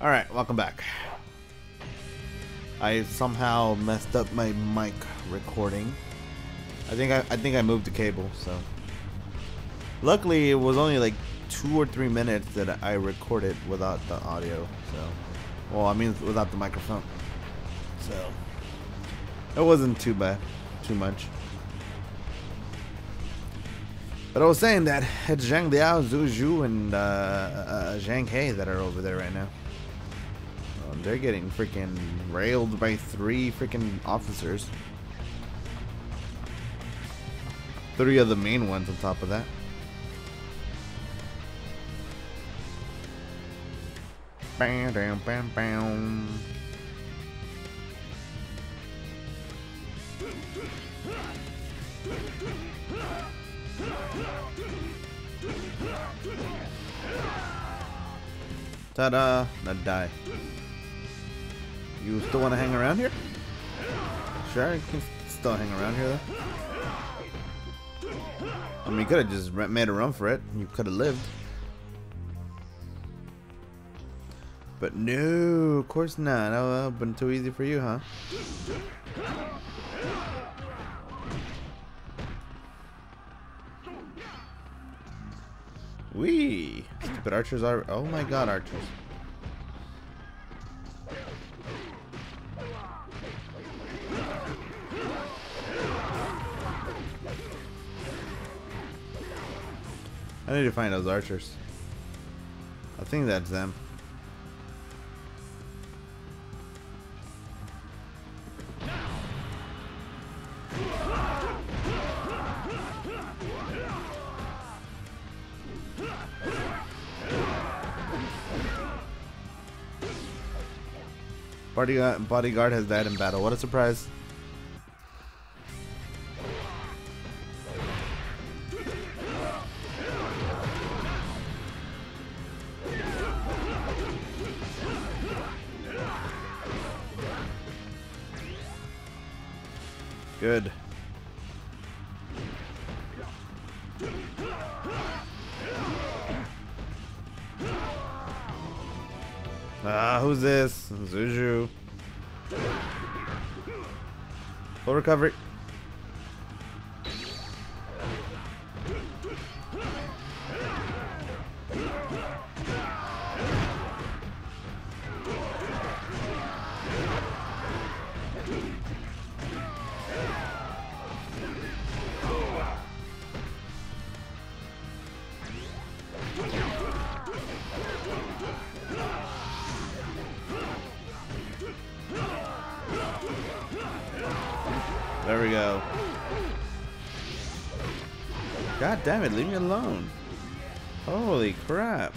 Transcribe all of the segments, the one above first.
Alright, welcome back. I somehow messed up my mic recording. I think I, I think I moved the cable, so. Luckily, it was only like two or three minutes that I recorded without the audio, so. Well, I mean without the microphone. So. It wasn't too bad. Too much. But I was saying that it's Zhang Liao, Xu Zhu, and uh, uh, Zhang He that are over there right now. They're getting freaking railed by three freaking officers. Three of the main ones on top of that. Bam, bam, bam, bam. Ta-da! Not die. You still want to hang around here? Sure, you can still hang around here though. I mean, you could have just made a run for it. You could have lived. But no, of course not. Oh, that would have been too easy for you, huh? Wee! Stupid archers are. Oh my god, archers. I need to find those archers. I think that's them. Bodyguard, has died in battle. What a surprise. Good. Ah, who's this? Zuzu. Full recovery. Go. God damn it, leave me alone. Holy crap.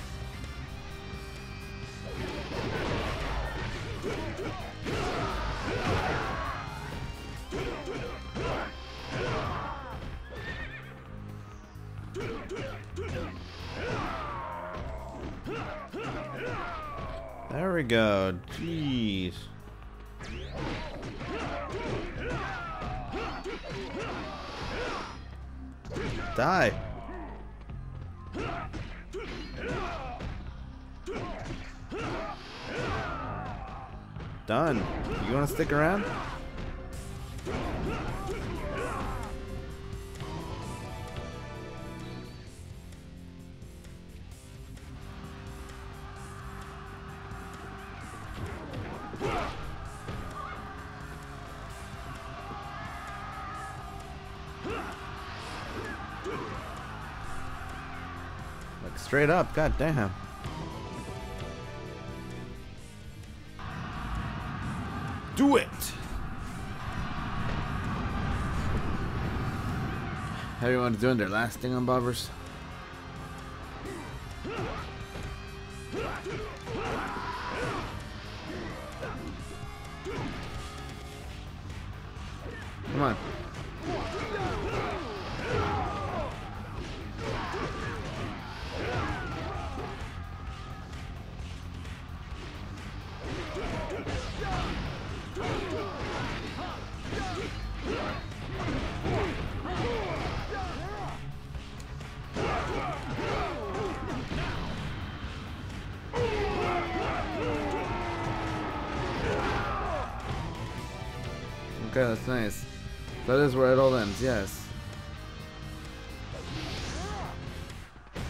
Die. Done. You want to stick around? Straight up, god damn. Do it! Everyone's doing their last thing on bobbers. Okay, that's nice. That is where it all ends, yes.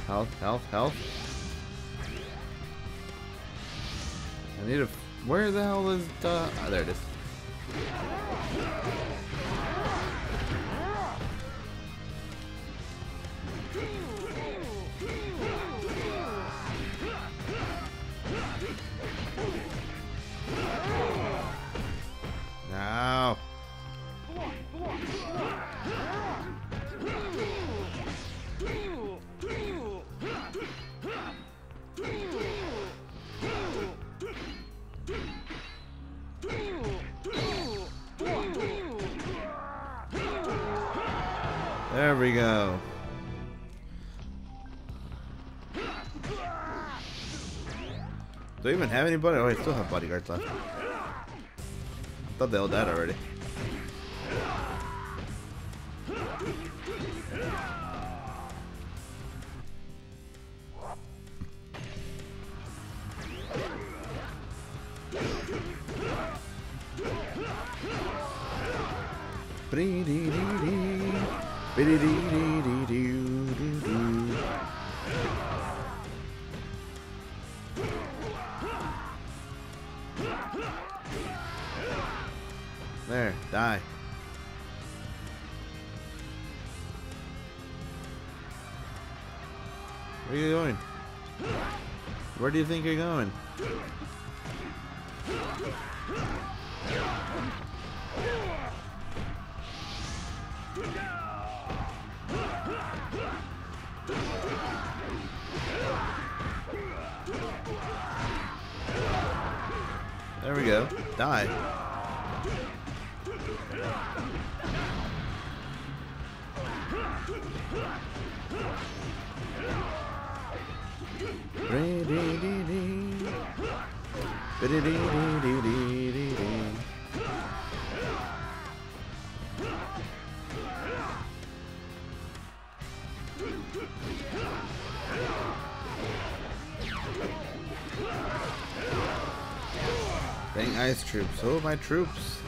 Health, health, health. I need a... Where the hell is the... Oh, there it is. There we go. Do I even have anybody? Oh, I still have bodyguards left. I thought they all died already. There, die. Where are you going? Where do you think you're going? We go. Die. Dang ice troops. Oh, my troops.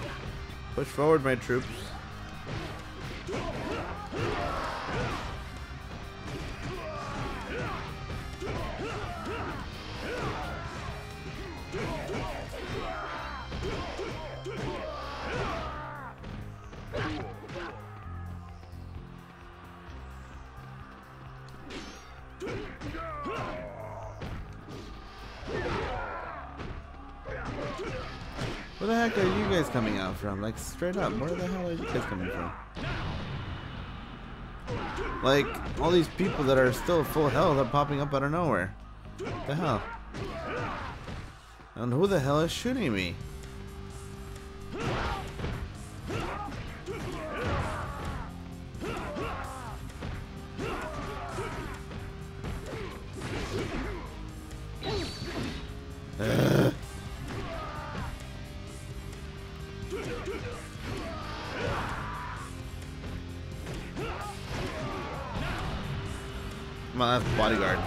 Push forward, my troops. Where the heck are you guys coming out from? Like, straight up, where the hell are you guys coming from? Like, all these people that are still full health are popping up out of nowhere. What the hell? And who the hell is shooting me?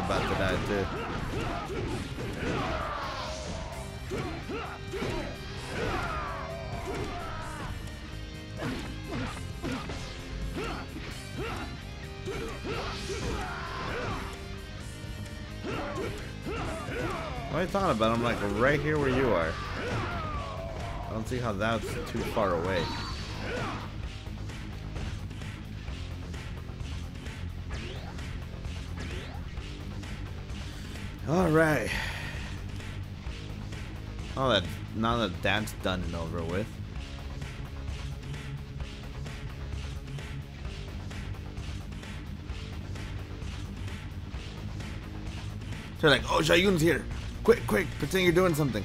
About die too. What are you talking about? I'm like right here where you are. I don't see how that's too far away. All right. All that now that that's done and over with. They're like, oh, Zhao Yun's here. Quick, quick, pretend you're doing something.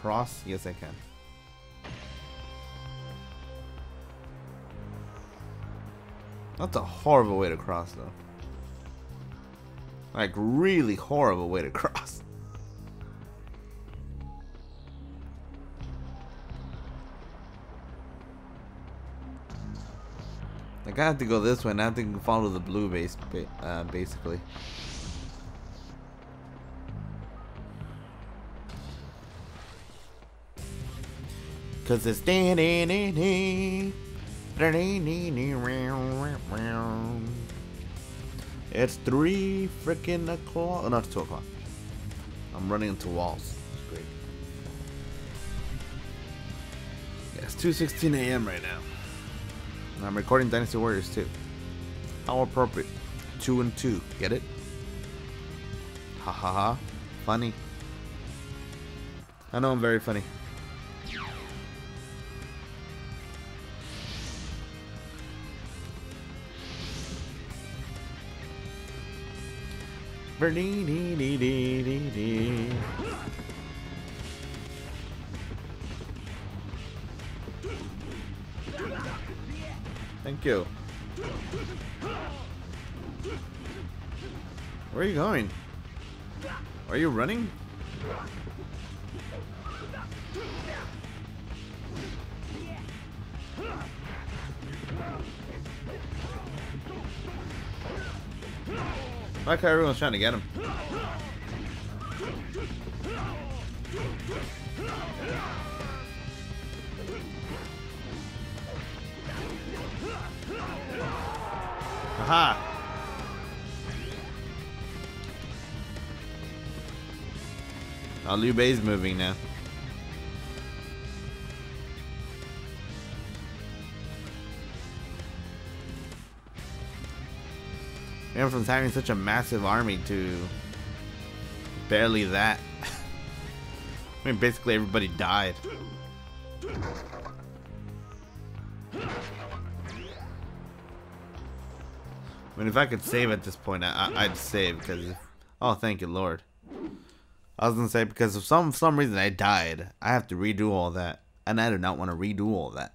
Cross? Yes, I can. That's a horrible way to cross, though. Like, really horrible way to cross. Like, I have to go this way, and I have to follow the blue base, uh, basically. Cause it's it's three freaking o'clock. Oh, not two o'clock. I'm running into walls. It's great. Yeah, it's 2:16 a.m. right now. And I'm recording Dynasty Warriors 2. How appropriate. Two and two. Get it? Ha ha ha. Funny. I know I'm very funny. Thank you. Where are you going? Are you running? Like how everyone's trying to get him. Aha! Oh, Liu Bei's moving now. Went from having such a massive army to barely that. I mean, basically everybody died. I mean, if I could save at this point, I, would save because. Oh, thank you, Lord. I was gonna say because of some some reason I died, I have to redo all that, and I do not want to redo all that.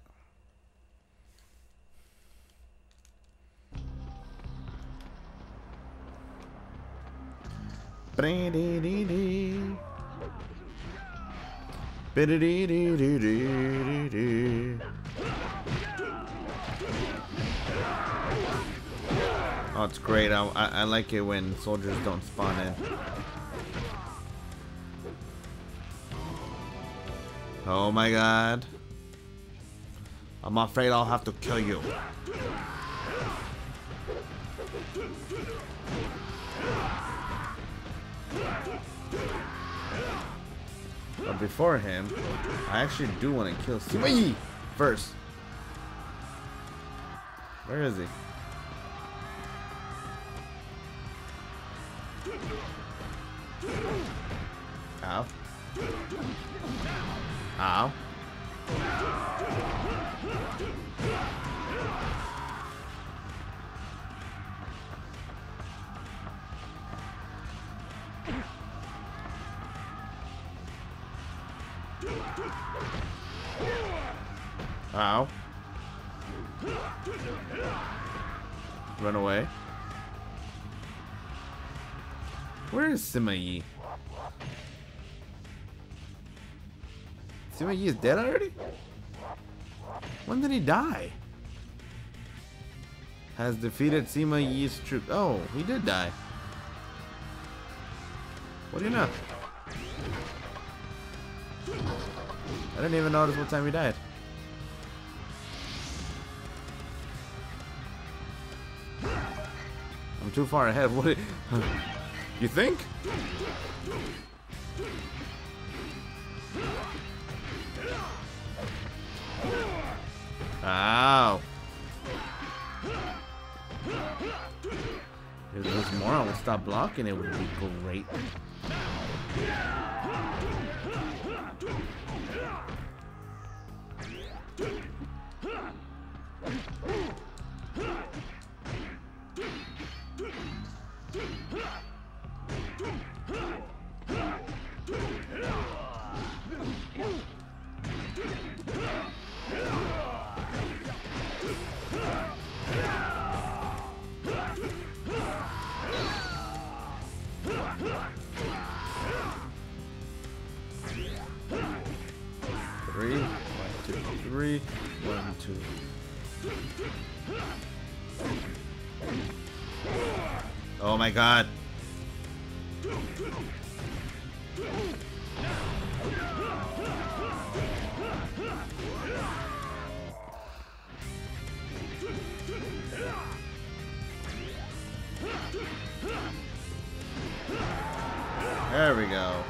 Oh, it's great. I, I, I like it when soldiers don't spawn in. Oh my god. I'm afraid I'll have to kill you. But before him, I actually do want to kill Sima first. Where is he? Ow. Ow. Run away. Where is Sima Yi? Sima Yi is dead already? When did he die? Has defeated Sima Yi's troops. Oh, he did die. What do you know? I didn't even notice what time he died. Too far ahead. What? You, you think? Ow. If this moron would stop blocking, it would be great. Three. One, two, three. One, two. Oh my god. There we go.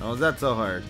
Oh, is that so hard?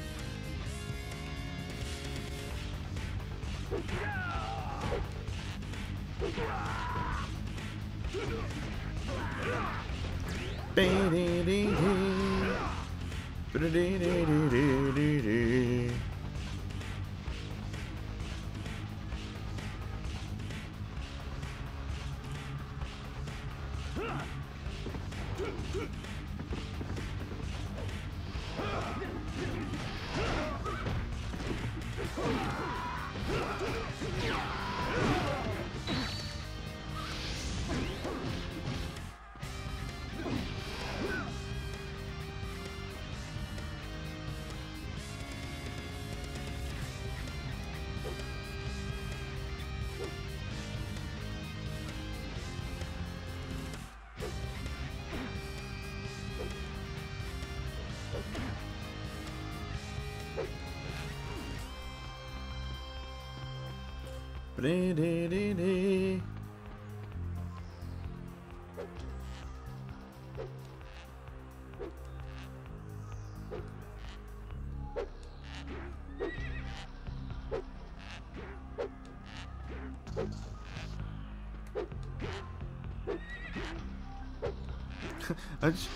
I, just,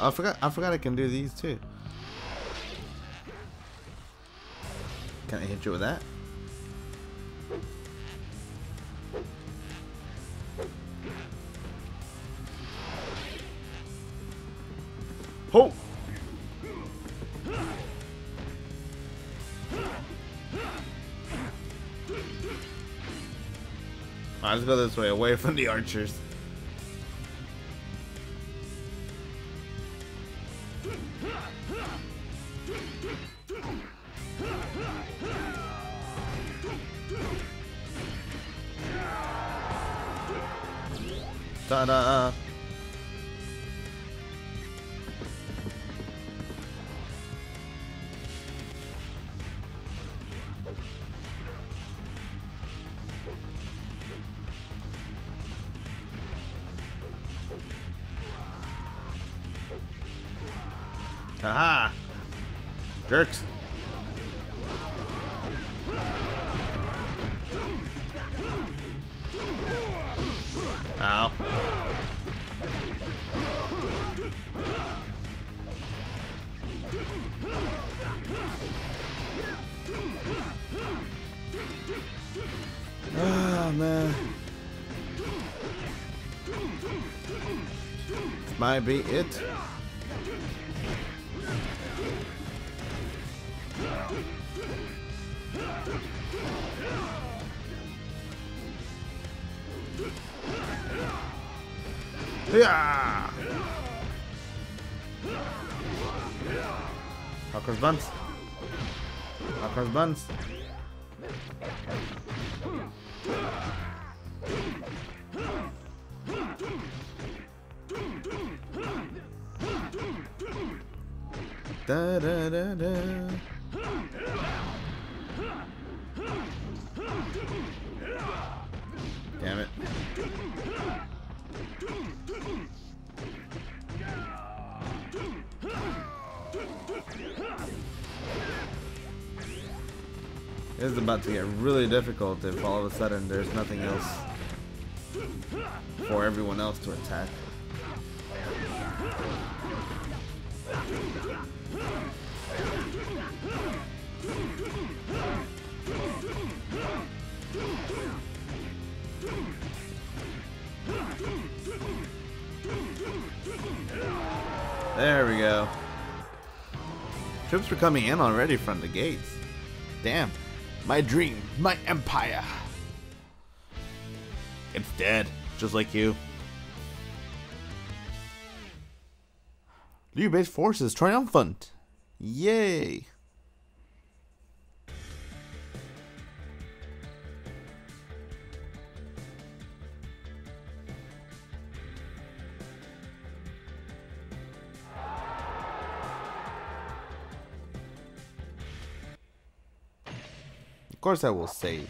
I forgot. I forgot I can do these too. Can I hit you with that? Alright, let's go this way, away from the archers. Aha! Jerks. Ow. Oh man. Might be it. Yeah. Hawker's buns. Hawker's buns. Da da da da. This is about to get really difficult if all of a sudden there's nothing else for everyone else to attack. There we go. Troops are coming in already from the gates. Damn. My dream, my empire. It's dead, just like you. Liu Bei's force is triumphant. Yay. Course I will save.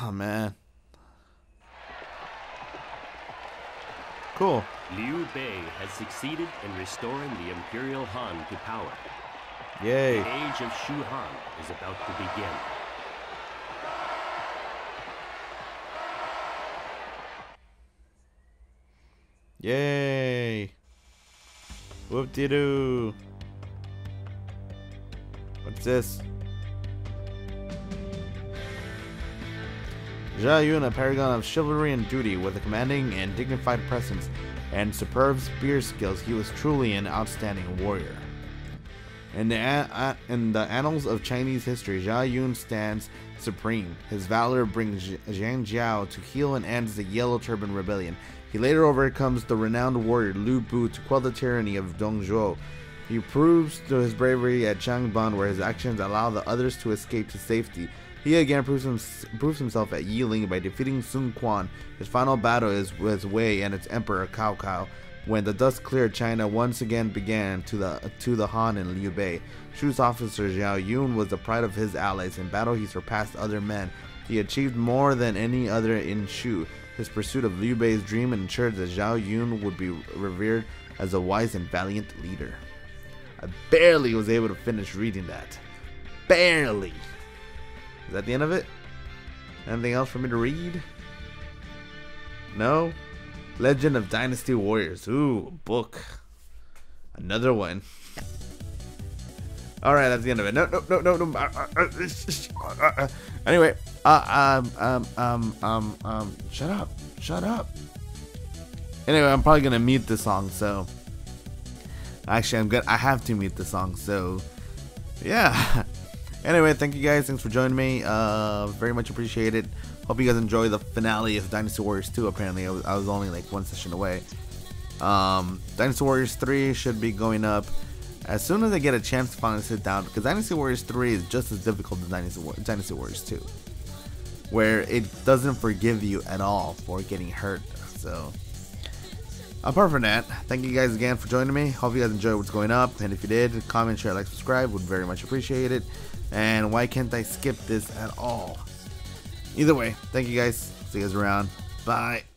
Oh man. Cool. Liu Bei has succeeded in restoring the Imperial Han to power. Yay. The age of Shu Han is about to begin. Doo. What's this? Zhao Yun, a paragon of chivalry and duty, with a commanding and dignified presence and superb spear skills, he was truly an outstanding warrior. In the, in the annals of Chinese history, Zhao Yun stands supreme. His valor brings Zhang Jiao to heel and ends the Yellow Turban Rebellion. He later overcomes the renowned warrior Lu Bu to quell the tyranny of Dong Zhuo. He proves to his bravery at Changban, where his actions allow the others to escape to safety. He again proves, him, proves himself at Yiling by defeating Sun Quan. His final battle is with Wei and its emperor Cao Cao. When the dust cleared, China once again began to the to the Han and Liu Bei. Shu's officer Zhao Yun was the pride of his allies. In battle, he surpassed other men. He achieved more than any other in Shu. His pursuit of Liu Bei's dream ensured that Zhao Yun would be revered as a wise and valiant leader. I barely was able to finish reading that. Barely. Is that the end of it? Anything else for me to read? No? Legend of Dynasty Warriors. Ooh, book. Another one. All right, that's the end of it. No, no, no, no, no. Uh, uh, uh, Uh, uh, anyway, um, um, um, um, um, shut up, shut up. Anyway, I'm probably gonna mute the song. So, actually, I'm good. I have to mute the song. So, yeah. Anyway, thank you guys. Thanks for joining me. Uh, very much appreciated. Hope you guys enjoy the finale of Dynasty Warriors 2. Apparently, I was, I was only like one session away. Um, Dynasty Warriors 3 should be going up as soon as I get a chance to finally sit down because Dynasty Warriors 3 is just as difficult as Dynasty, War- Dynasty Warriors 2, where it doesn't forgive you at all for getting hurt. So, apart from that, thank you guys again for joining me. Hope you guys enjoyed what's going up, and if you did, comment, share, like, subscribe would very much appreciate it. And why can't I skip this at all? Either way, thank you guys. See you guys around. Bye.